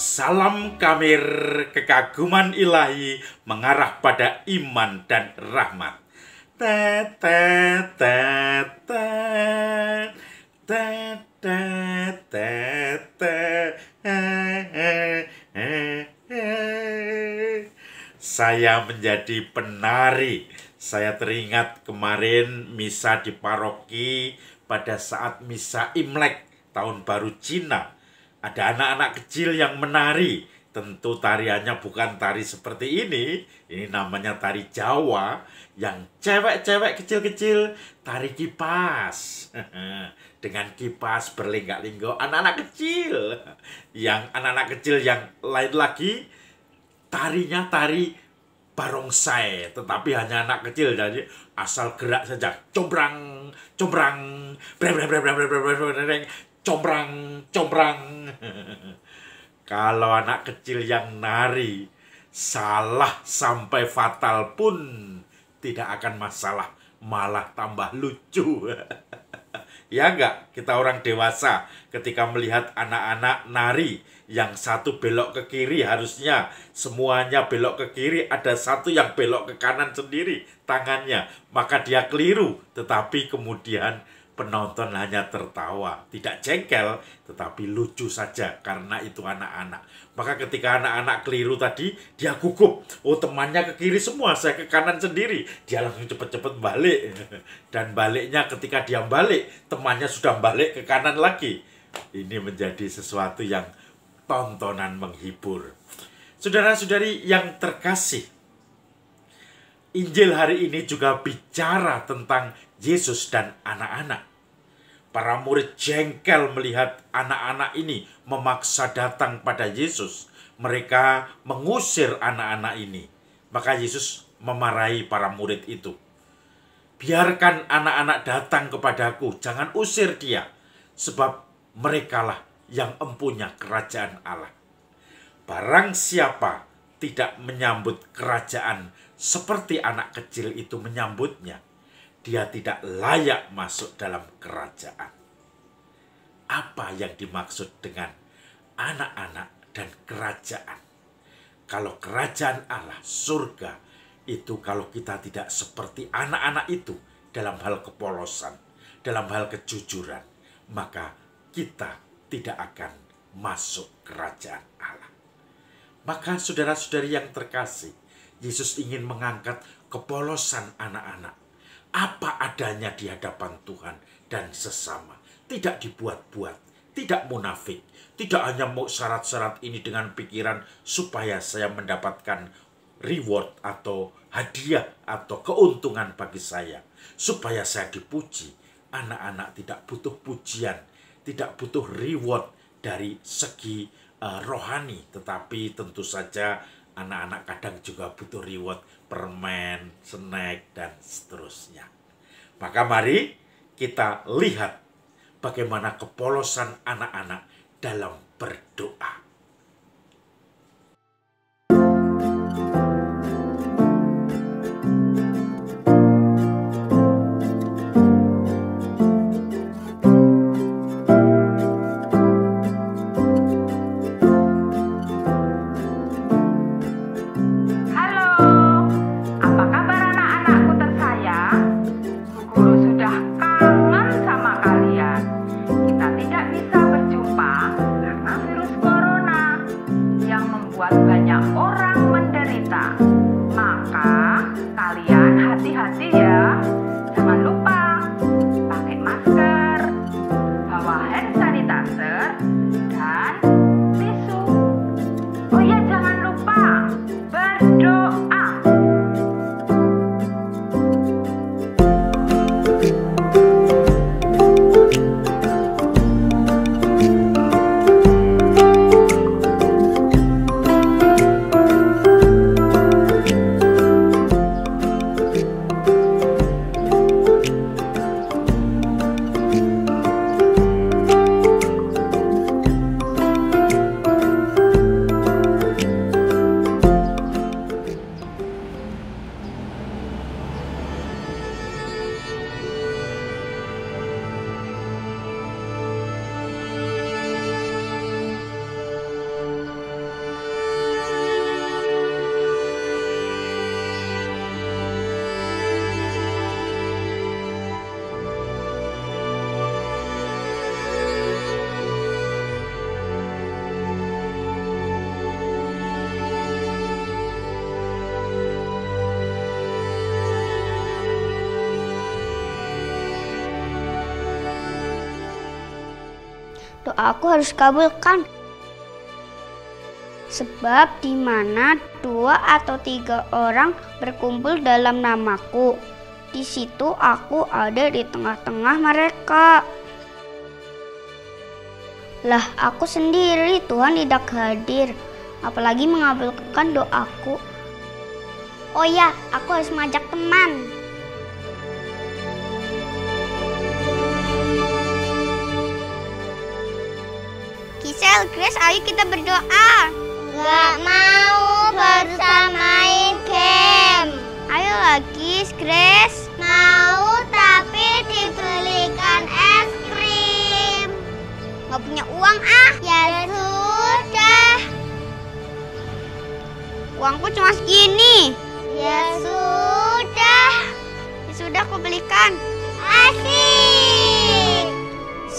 Salam kamir kekaguman ilahi mengarah pada iman dan rahmat. Tet, tet, tet, tet, tet, tet, tet, tet, Saya menjadi penari. Saya teringat kemarin misa di paroki pada saat misa Imlek tahun baru Cina ada anak-anak kecil yang menari. Tentu tariannya bukan tari seperti ini. Ini namanya tari Jawa yang cewek-cewek kecil-kecil tari kipas. Dengan kipas berlenggak-lenggok anak-anak kecil. Yang anak-anak kecil yang lain lagi tarinya tari barongsai tetapi hanya anak kecil jadi asal gerak saja combrang combrang combrang, combrang. Kalau anak kecil yang nari salah sampai fatal pun tidak akan masalah, malah tambah lucu. ya enggak, kita orang dewasa ketika melihat anak-anak nari yang satu belok ke kiri harusnya semuanya belok ke kiri ada satu yang belok ke kanan sendiri tangannya maka dia keliru tetapi kemudian penonton hanya tertawa, tidak jengkel, tetapi lucu saja karena itu anak-anak. Maka ketika anak-anak keliru tadi, dia gugup. Oh temannya ke kiri semua, saya ke kanan sendiri. Dia langsung cepat-cepat balik. Dan baliknya ketika dia balik, temannya sudah balik ke kanan lagi. Ini menjadi sesuatu yang tontonan menghibur. Saudara-saudari yang terkasih, Injil hari ini juga bicara tentang Yesus dan anak-anak. Para murid jengkel melihat anak-anak ini memaksa datang pada Yesus. Mereka mengusir anak-anak ini. Maka Yesus memarahi para murid itu. Biarkan anak-anak datang kepadaku, jangan usir dia. Sebab merekalah yang empunya kerajaan Allah. Barang siapa tidak menyambut kerajaan seperti anak kecil itu menyambutnya, dia tidak layak masuk dalam kerajaan. Apa yang dimaksud dengan anak-anak dan kerajaan? Kalau kerajaan Allah, surga, itu kalau kita tidak seperti anak-anak itu dalam hal kepolosan, dalam hal kejujuran, maka kita tidak akan masuk kerajaan Allah. Maka saudara-saudari yang terkasih, Yesus ingin mengangkat kepolosan anak-anak apa adanya di hadapan Tuhan dan sesama. Tidak dibuat-buat, tidak munafik, tidak hanya mau syarat-syarat ini dengan pikiran supaya saya mendapatkan reward atau hadiah atau keuntungan bagi saya. Supaya saya dipuji. Anak-anak tidak butuh pujian, tidak butuh reward dari segi uh, rohani. Tetapi tentu saja anak-anak kadang juga butuh reward permen, snack, dan seterusnya. Maka mari kita lihat bagaimana kepolosan anak-anak dalam berdoa. kalian. Hati-hati ya. Doaku harus kabulkan. Sebab di mana dua atau tiga orang berkumpul dalam namaku, di situ aku ada di tengah-tengah mereka. Lah, aku sendiri Tuhan tidak hadir, apalagi mengabulkan doaku. Oh ya, aku harus mengajak teman. Kisel, Grace, ayo kita berdoa. Gak mau bersama main game. Ayo lagi, Grace. Mau tapi dibelikan es krim. Gak punya uang ah. Ya sudah. Uangku cuma segini. Ya sudah. Ya sudah aku belikan. Asik.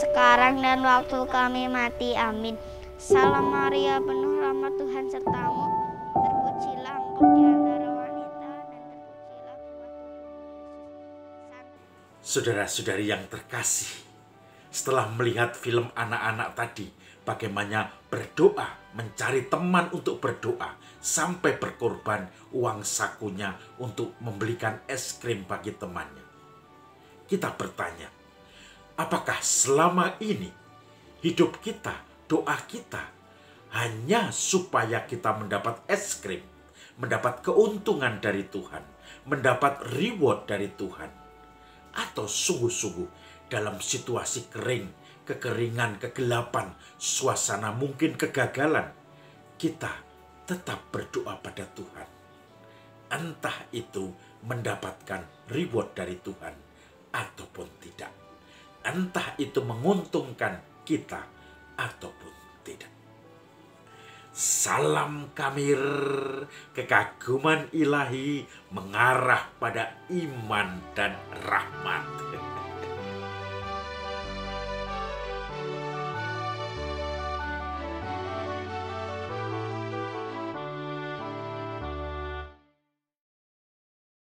sekarang dan waktu kami mati. Amin. Salam Maria, penuh rahmat Tuhan sertamu. Terpujilah engkau di antara wanita dan terpujilah buah Saudara-saudari yang terkasih, setelah melihat film anak-anak tadi, bagaimana berdoa, mencari teman untuk berdoa, sampai berkorban uang sakunya untuk membelikan es krim bagi temannya. Kita bertanya, Apakah selama ini hidup kita, doa kita hanya supaya kita mendapat es krim, mendapat keuntungan dari Tuhan, mendapat reward dari Tuhan, atau sungguh-sungguh dalam situasi kering, kekeringan, kegelapan, suasana mungkin kegagalan, kita tetap berdoa pada Tuhan. Entah itu mendapatkan reward dari Tuhan ataupun tidak entah itu menguntungkan kita ataupun tidak. Salam kamir, kekaguman ilahi mengarah pada iman dan rahmat.